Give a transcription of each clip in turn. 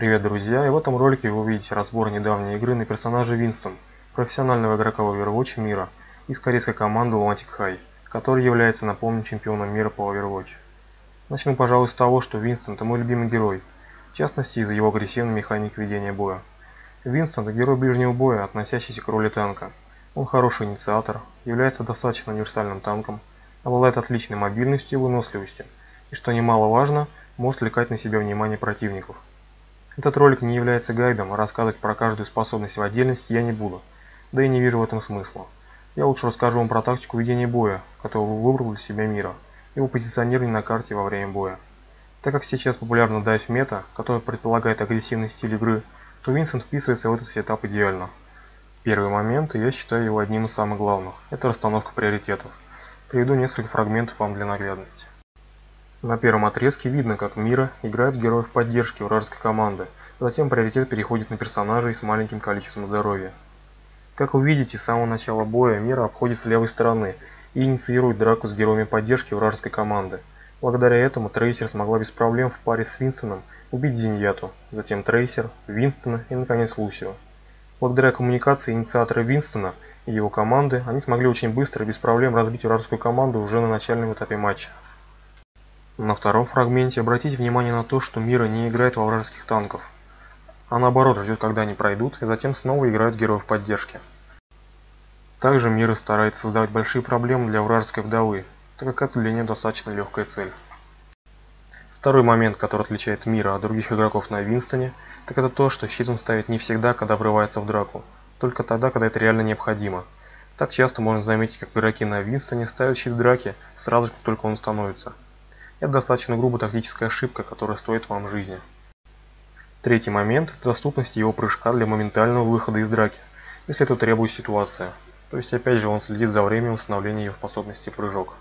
Привет, друзья! И в этом ролике вы увидите разбор недавней игры на персонажа Винстон, профессионального игрока в Overwatch мира из корейской команды Lunatic High, который является, напомню, чемпионом мира по Overwatch. Начну, пожалуй, с того, что Винстон – это мой любимый герой, в частности, из-за его агрессивной механики ведения боя. Винстон – это герой ближнего боя, относящийся к роли танка. Он хороший инициатор, является достаточно универсальным танком, обладает отличной мобильностью и выносливостью, и, что немаловажно, может отвлекать на себя внимание противников. Этот ролик не является гайдом, а рассказывать про каждую способность в отдельности я не буду, да и не вижу в этом смысла. Я лучше расскажу вам про тактику ведения боя, которую выбрал для себя Miro, и его позиционирование на карте во время боя. Так как сейчас популярна dive meta, которая предполагает агрессивный стиль игры, то Винстон вписывается в этот сетап идеально. Первый момент, и я считаю его одним из самых главных, это расстановка приоритетов. Приведу несколько фрагментов вам для наглядности. На первом отрезке видно, как Мира играет героев поддержки вражеской команды, затем приоритет переходит на персонажей с маленьким количеством здоровья. Как вы видите, с самого начала боя Мира обходит с левой стороны и инициирует драку с героями поддержки вражеской команды. Благодаря этому Трейсер смогла без проблем в паре с Винстоном убить Зиньяту, затем Трейсер, Винстона и наконец Лусио. Благодаря коммуникации инициатора Винстона и его команды, они смогли очень быстро и без проблем разбить вражескую команду уже на начальном этапе матча. На втором фрагменте обратите внимание на то, что Мира не играет во вражеских танков, а наоборот ждет, когда они пройдут, и затем снова играет героев поддержки. Также Мира старается создавать большие проблемы для вражеской вдовы, так как это для нее достаточно легкая цель. Второй момент, который отличает Мира от других игроков на Винстоне, так это то, что щит он ставит не всегда, когда врывается в драку, только тогда, когда это реально необходимо. Так часто можно заметить, как игроки на Винстоне ставят щит в драке сразу как только он становится. Это достаточно грубая тактическая ошибка, которая стоит вам жизни. Третий момент – доступность его прыжка для моментального выхода из драки, если это требует ситуация. То есть опять же он следит за временем восстановления ее способности прыжок.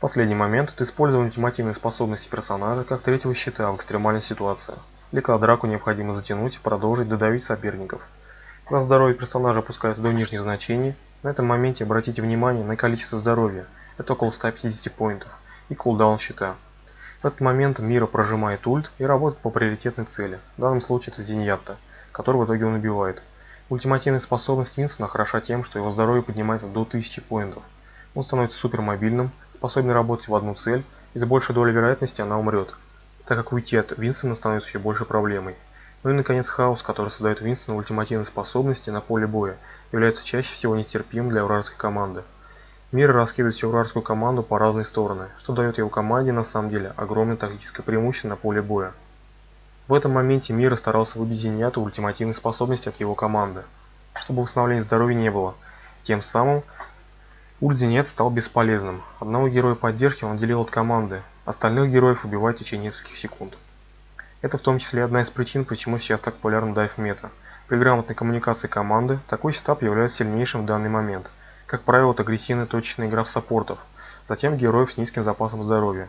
Последний момент – это использование ультимативной способности персонажа как третьего щита в экстремальной ситуации, или когда драку необходимо затянуть и продолжить додавить соперников. Когда здоровье персонажа опускается до нижних значений, на этом моменте обратите внимание на количество здоровья, это около 150 поинтов и кулдаун щита. В этот момент Мира прожимает ульт и работает по приоритетной цели, в данном случае это Зиньятта, который в итоге он убивает. Ультимативная способность Винсона хороша тем, что его здоровье поднимается до 1000 поинтов. Он становится супермобильным, способен работать в одну цель, и за большей долей вероятности она умрет, так как уйти от Винсона становится еще больше проблемой. Ну и наконец хаос, который создает Винсону ультимативные способности на поле боя, является чаще всего нестерпимым для вражеской команды. Мир раскидывает всю вражескую команду по разные стороны, что дает его команде на самом деле огромное тактическое преимущество на поле боя. В этом моменте Мира старался выбить Зиньяту ультимативной способности от его команды, чтобы восстановления здоровья не было. Тем самым ульт Зиньят стал бесполезным. Одного героя поддержки он делил от команды, остальных героев убивать в течение нескольких секунд. Это в том числе одна из причин, почему сейчас так популярен дайв мета. При грамотной коммуникации команды такой стаб является сильнейшим в данный момент – как правило, это агрессивная точечная игра в саппортов, затем героев с низким запасом здоровья.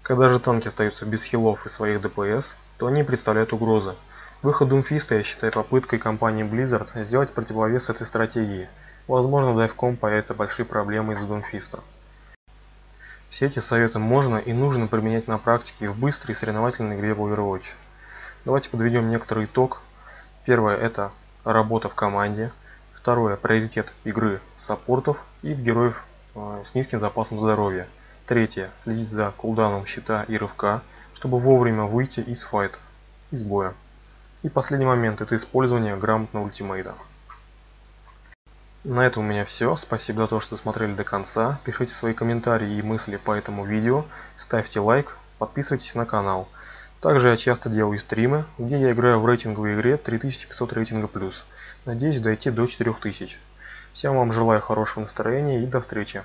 Когда же танки остаются без хилов и своих ДПС, то они представляют угрозы. Выход Думфиста я считаю попыткой компании Blizzard сделать противовес этой стратегии. Возможно, в Divecom появятся большие проблемы из-за Думфиста. Все эти советы можно и нужно применять на практике в быстрой соревновательной игре в Overwatch. Давайте подведем некоторый итог. Первое это работа в команде. Второе. Приоритет игры саппортов и героев э, с низким запасом здоровья. Третье. Следить за кулдауном щита и рывка, чтобы вовремя выйти из файта, из боя. И последний момент – это использование грамотного ультимейта. На этом у меня все. Спасибо за то, что смотрели до конца. Пишите свои комментарии и мысли по этому видео. Ставьте лайк, подписывайтесь на канал. Также я часто делаю стримы, где я играю в рейтинговой игре 3500 рейтинга плюс. Надеюсь дойти до 4000. Всем вам желаю хорошего настроения и до встречи.